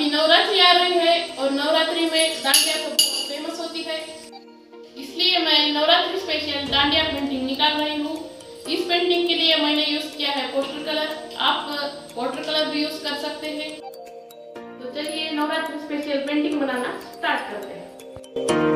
अभी नवरात्रि आ रही है और नवरात्रि में डांडिया तो बहुत फ़ेमस होती है। इसलिए मैं नवरात्रि स्पेशल डांडिया पेंटिंग निकाल रही हूँ। इस पेंटिंग के लिए मैंने यूज़ किया है पोस्टर कलर आप वॉटर कलर भी यूज़ कर सकते हैं। तो चलिए नवरात्रि स्पेशल पेंटिंग बनाना स्टार्ट करते हैं।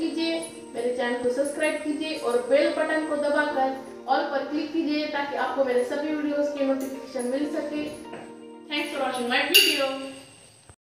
कीजिए, मेरे चैनल को सब्सक्राइब कीजिए और बेल बटन को दबाकर ऑल पर क्लिक कीजिए ताकि आपको मेरे सभी वीडियोस के नोटिफिकेशन मिल सके। Thanks for watching my video